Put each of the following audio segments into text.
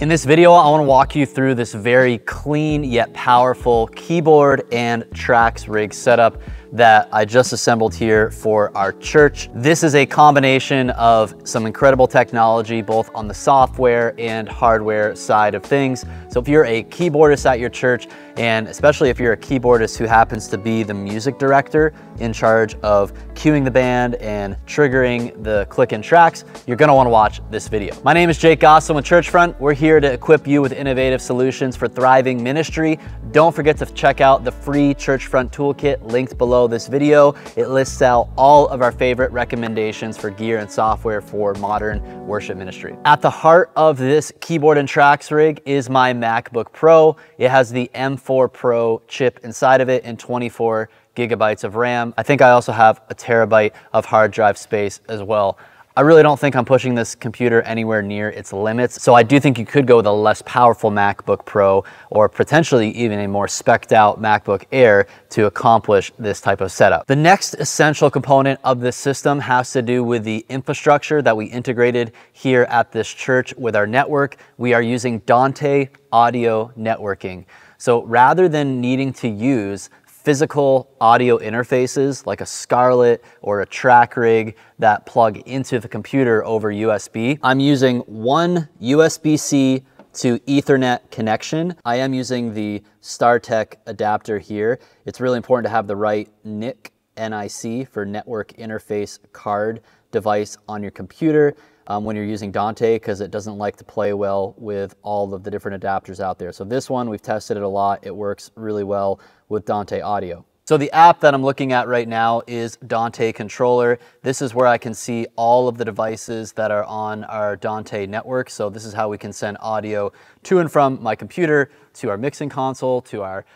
In this video, I wanna walk you through this very clean yet powerful keyboard and tracks rig setup that I just assembled here for our church. This is a combination of some incredible technology, both on the software and hardware side of things. So if you're a keyboardist at your church, and especially if you're a keyboardist who happens to be the music director in charge of cueing the band and triggering the click and tracks, you're gonna wanna watch this video. My name is Jake Gosselin with Churchfront. We're here to equip you with innovative solutions for thriving ministry. Don't forget to check out the free Churchfront Toolkit linked below this video. It lists out all of our favorite recommendations for gear and software for modern worship ministry. At the heart of this keyboard and tracks rig is my MacBook Pro. It has the M4 Pro chip inside of it and 24 gigabytes of RAM. I think I also have a terabyte of hard drive space as well. I really don't think I'm pushing this computer anywhere near its limits. So I do think you could go with a less powerful MacBook Pro or potentially even a more specced out MacBook Air to accomplish this type of setup. The next essential component of this system has to do with the infrastructure that we integrated here at this church with our network. We are using Dante audio networking. So rather than needing to use physical audio interfaces like a Scarlett or a track rig that plug into the computer over USB. I'm using one USB-C to Ethernet connection. I am using the StarTech adapter here. It's really important to have the right NIC, NIC for network interface card device on your computer um, when you're using Dante because it doesn't like to play well with all of the different adapters out there. So this one, we've tested it a lot. It works really well with Dante Audio. So the app that I'm looking at right now is Dante Controller. This is where I can see all of the devices that are on our Dante network. So this is how we can send audio to and from my computer to our mixing console, to our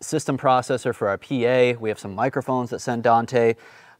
system processor for our PA. We have some microphones that send Dante.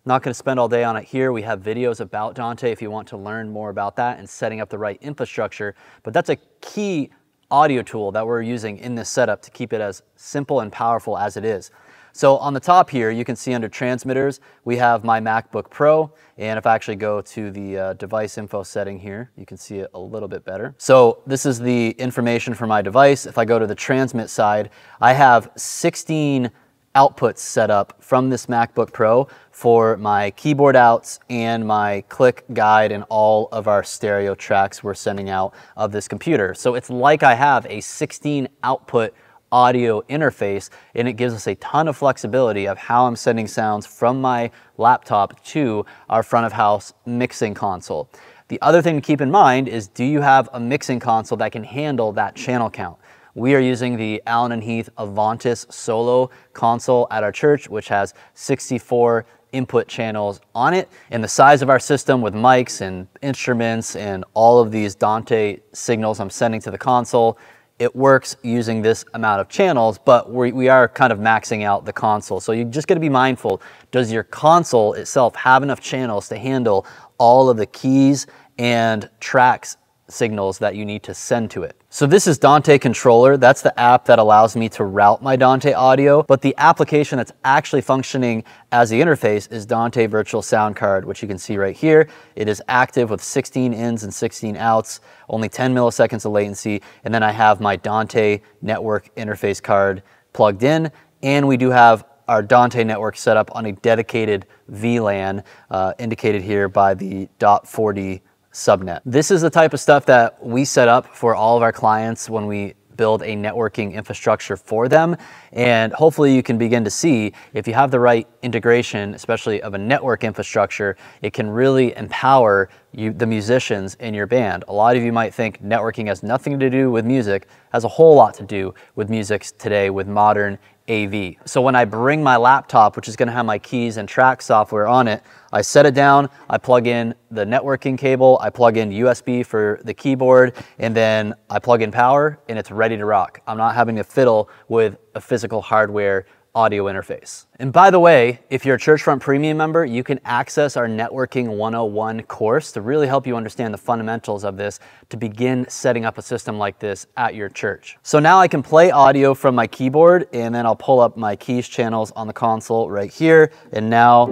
Not going to spend all day on it here. We have videos about Dante if you want to learn more about that and setting up the right infrastructure. But that's a key audio tool that we're using in this setup to keep it as simple and powerful as it is. So on the top here, you can see under transmitters, we have my MacBook Pro. And if I actually go to the uh, device info setting here, you can see it a little bit better. So this is the information for my device. If I go to the transmit side, I have 16 outputs set up from this MacBook Pro for my keyboard outs and my click guide and all of our stereo tracks we're sending out of this computer. So it's like I have a 16 output audio interface and it gives us a ton of flexibility of how I'm sending sounds from my laptop to our front of house mixing console. The other thing to keep in mind is do you have a mixing console that can handle that channel count? We are using the Allen & Heath Avantis Solo console at our church, which has 64 input channels on it. And the size of our system with mics and instruments and all of these Dante signals I'm sending to the console, it works using this amount of channels, but we, we are kind of maxing out the console. So you just gotta be mindful, does your console itself have enough channels to handle all of the keys and tracks signals that you need to send to it. So this is Dante Controller. That's the app that allows me to route my Dante audio, but the application that's actually functioning as the interface is Dante Virtual Sound Card, which you can see right here. It is active with 16 ins and 16 outs, only 10 milliseconds of latency, and then I have my Dante network interface card plugged in, and we do have our Dante network set up on a dedicated VLAN, uh, indicated here by the .40 subnet. This is the type of stuff that we set up for all of our clients when we build a networking infrastructure for them. And hopefully you can begin to see if you have the right integration, especially of a network infrastructure, it can really empower you, the musicians in your band. A lot of you might think networking has nothing to do with music, has a whole lot to do with music today with modern AV. So when I bring my laptop, which is gonna have my keys and track software on it, I set it down, I plug in the networking cable, I plug in USB for the keyboard, and then I plug in power and it's ready to rock. I'm not having to fiddle with a physical hardware audio interface. And by the way, if you're a Churchfront Premium member, you can access our Networking 101 course to really help you understand the fundamentals of this to begin setting up a system like this at your church. So now I can play audio from my keyboard and then I'll pull up my keys channels on the console right here. And now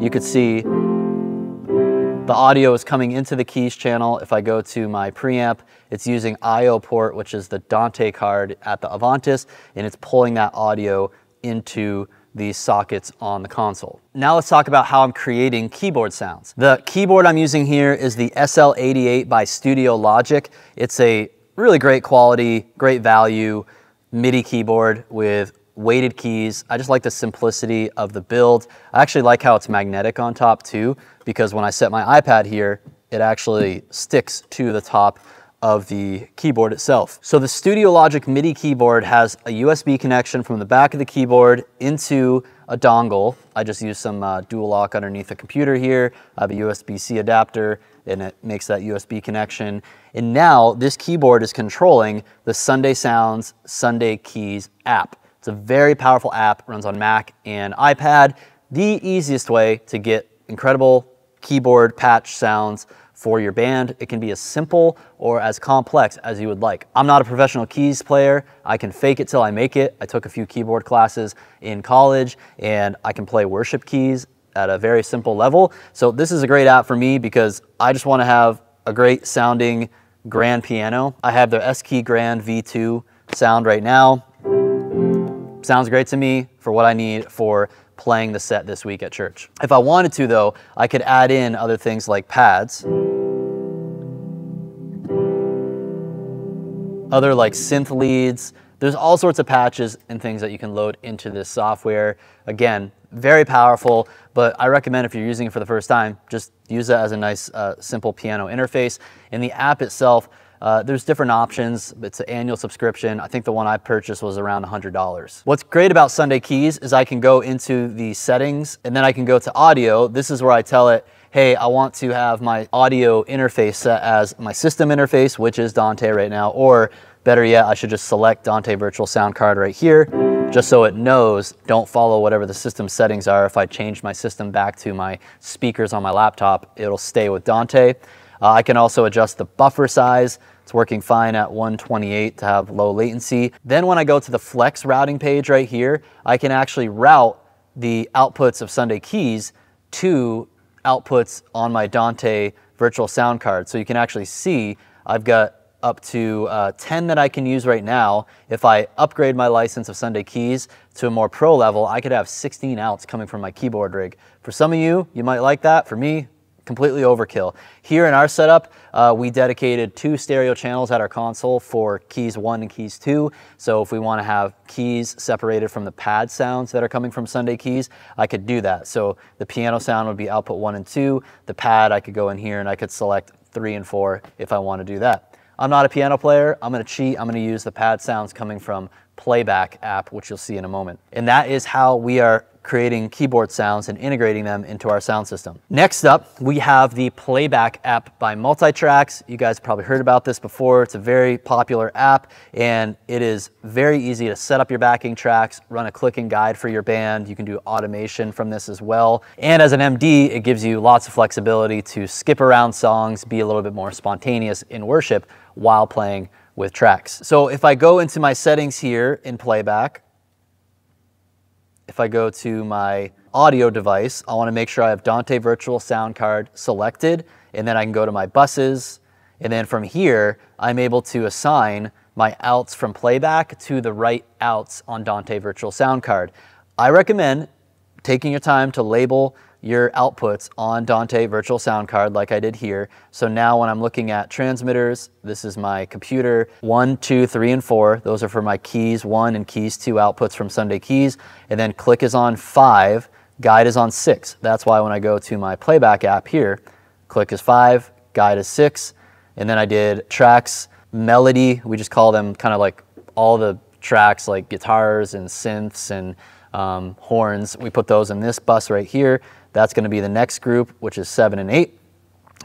you could see The audio is coming into the keys channel. If I go to my preamp, it's using IO port, which is the Dante card at the Avantis, and it's pulling that audio into these sockets on the console. Now let's talk about how I'm creating keyboard sounds. The keyboard I'm using here is the SL88 by Studio Logic. It's a really great quality, great value MIDI keyboard with weighted keys. I just like the simplicity of the build. I actually like how it's magnetic on top too, because when I set my iPad here, it actually sticks to the top of the keyboard itself. So the Studio Logic MIDI keyboard has a USB connection from the back of the keyboard into a dongle. I just use some uh, dual lock underneath the computer here. I have a USB-C adapter and it makes that USB connection. And now this keyboard is controlling the Sunday Sounds Sunday Keys app. It's a very powerful app, runs on Mac and iPad. The easiest way to get incredible keyboard patch sounds for your band. It can be as simple or as complex as you would like. I'm not a professional keys player. I can fake it till I make it. I took a few keyboard classes in college and I can play worship keys at a very simple level. So this is a great app for me because I just want to have a great sounding grand piano. I have the S-Key Grand V2 sound right now. Sounds great to me for what I need for playing the set this week at church. If I wanted to though, I could add in other things like pads. other like synth leads. There's all sorts of patches and things that you can load into this software. Again, very powerful, but I recommend if you're using it for the first time, just use it as a nice, uh, simple piano interface. In the app itself, uh, there's different options. It's an annual subscription. I think the one I purchased was around $100. What's great about Sunday Keys is I can go into the settings and then I can go to audio. This is where I tell it, hey, I want to have my audio interface set as my system interface, which is Dante right now, or better yet, I should just select Dante Virtual Sound Card right here, just so it knows, don't follow whatever the system settings are. If I change my system back to my speakers on my laptop, it'll stay with Dante. Uh, I can also adjust the buffer size. It's working fine at 128 to have low latency. Then when I go to the flex routing page right here, I can actually route the outputs of Sunday Keys to outputs on my Dante virtual sound card. So you can actually see I've got up to uh, 10 that I can use right now. If I upgrade my license of Sunday Keys to a more pro level, I could have 16 outs coming from my keyboard rig. For some of you, you might like that. For me, completely overkill. Here in our setup, uh, we dedicated two stereo channels at our console for keys one and keys two. So if we wanna have keys separated from the pad sounds that are coming from Sunday keys, I could do that. So the piano sound would be output one and two. The pad, I could go in here and I could select three and four if I wanna do that. I'm not a piano player. I'm gonna cheat. I'm gonna use the pad sounds coming from Playback app, which you'll see in a moment. And that is how we are creating keyboard sounds and integrating them into our sound system. Next up, we have the Playback app by Multitracks. You guys probably heard about this before. It's a very popular app and it is very easy to set up your backing tracks, run a clicking guide for your band. You can do automation from this as well. And as an MD, it gives you lots of flexibility to skip around songs, be a little bit more spontaneous in worship while playing with tracks. So if I go into my settings here in Playback, if I go to my audio device, I wanna make sure I have Dante Virtual Sound Card selected, and then I can go to my buses, and then from here, I'm able to assign my outs from playback to the right outs on Dante Virtual Sound Card. I recommend taking your time to label your outputs on Dante Virtual Sound Card like I did here. So now when I'm looking at transmitters, this is my computer, one, two, three, and four. Those are for my keys one and keys two outputs from Sunday Keys. And then click is on five, guide is on six. That's why when I go to my playback app here, click is five, guide is six. And then I did tracks, melody, we just call them kind of like all the tracks like guitars and synths and um, horns. We put those in this bus right here. That's going to be the next group, which is seven and eight.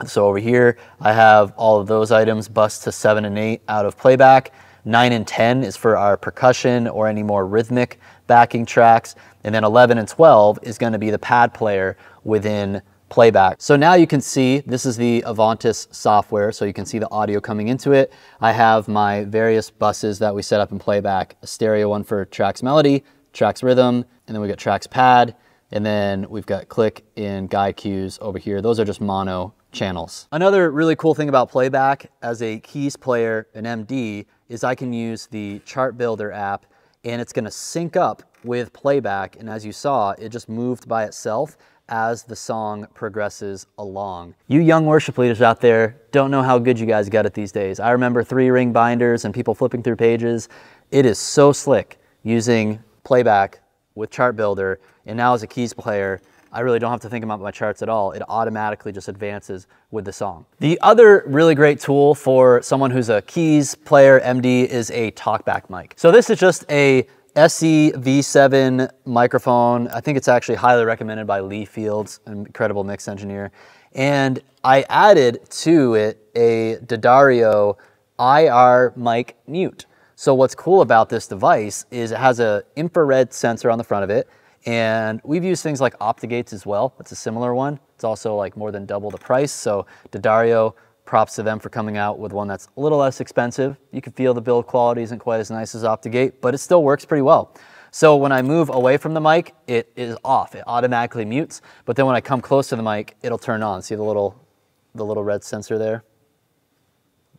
So over here, I have all of those items bus to seven and eight out of playback. Nine and 10 is for our percussion or any more rhythmic backing tracks. And then 11 and 12 is going to be the pad player within playback. So now you can see, this is the Avantis software, so you can see the audio coming into it. I have my various buses that we set up in playback, a stereo one for tracks melody, tracks rhythm, and then we got tracks pad, and then we've got click and guide cues over here. Those are just mono channels. Another really cool thing about playback as a keys player, an MD, is I can use the chart builder app and it's gonna sync up with playback. And as you saw, it just moved by itself as the song progresses along. You young worship leaders out there don't know how good you guys got it these days. I remember three ring binders and people flipping through pages. It is so slick using playback with chart builder. And now as a keys player, I really don't have to think about my charts at all. It automatically just advances with the song. The other really great tool for someone who's a keys player, MD, is a talkback mic. So this is just a SE V7 microphone. I think it's actually highly recommended by Lee Fields, an incredible mix engineer. And I added to it a D'Addario IR mic mute. So what's cool about this device is it has an infrared sensor on the front of it. And we've used things like OptoGates as well. It's a similar one. It's also like more than double the price. So D'Addario, props to them for coming out with one that's a little less expensive. You can feel the build quality isn't quite as nice as OptoGate, but it still works pretty well. So when I move away from the mic, it is off. It automatically mutes. But then when I come close to the mic, it'll turn on. See the little, the little red sensor there?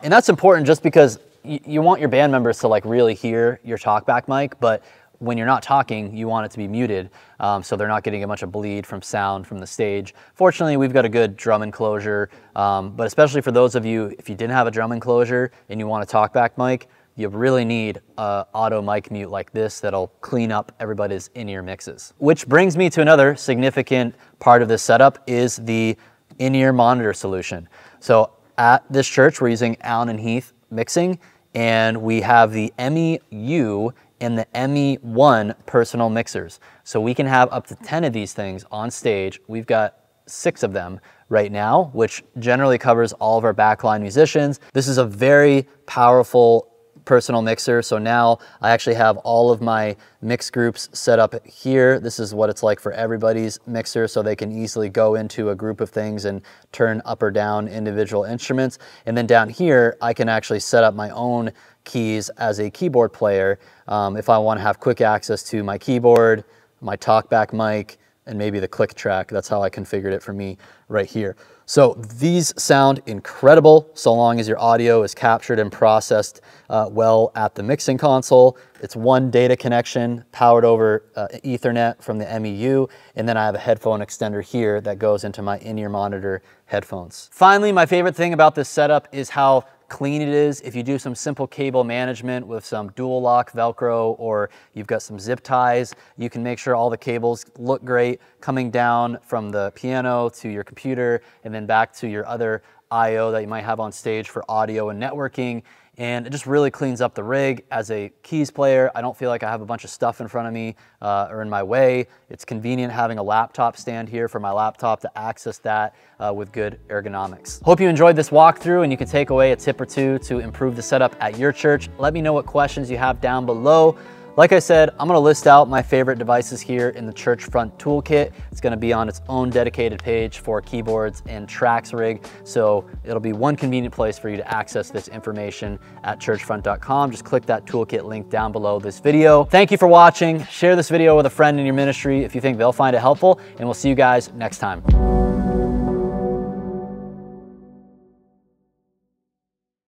And that's important just because you want your band members to like really hear your talkback mic, but when you're not talking, you want it to be muted um, so they're not getting a bunch of bleed from sound from the stage. Fortunately, we've got a good drum enclosure, um, but especially for those of you, if you didn't have a drum enclosure and you want a talkback mic, you really need a auto mic mute like this that'll clean up everybody's in-ear mixes. Which brings me to another significant part of this setup is the in-ear monitor solution. So at this church, we're using Allen and Heath mixing and we have the ME-U and the ME1 personal mixers. So we can have up to 10 of these things on stage. We've got six of them right now, which generally covers all of our backline musicians. This is a very powerful personal mixer. So now I actually have all of my mix groups set up here. This is what it's like for everybody's mixer so they can easily go into a group of things and turn up or down individual instruments. And then down here, I can actually set up my own keys as a keyboard player um, if I want to have quick access to my keyboard, my talkback mic, and maybe the click track. That's how I configured it for me right here. So these sound incredible so long as your audio is captured and processed uh, well at the mixing console. It's one data connection powered over uh, ethernet from the MEU. And then I have a headphone extender here that goes into my in-ear monitor headphones. Finally, my favorite thing about this setup is how clean it is. If you do some simple cable management with some dual lock Velcro or you've got some zip ties, you can make sure all the cables look great coming down from the piano to your computer and then back to your other IO that you might have on stage for audio and networking and it just really cleans up the rig. As a keys player, I don't feel like I have a bunch of stuff in front of me uh, or in my way. It's convenient having a laptop stand here for my laptop to access that uh, with good ergonomics. Hope you enjoyed this walkthrough and you can take away a tip or two to improve the setup at your church. Let me know what questions you have down below. Like I said, I'm gonna list out my favorite devices here in the Churchfront Toolkit. It's gonna be on its own dedicated page for keyboards and tracks rig. So it'll be one convenient place for you to access this information at churchfront.com. Just click that toolkit link down below this video. Thank you for watching. Share this video with a friend in your ministry if you think they'll find it helpful, and we'll see you guys next time.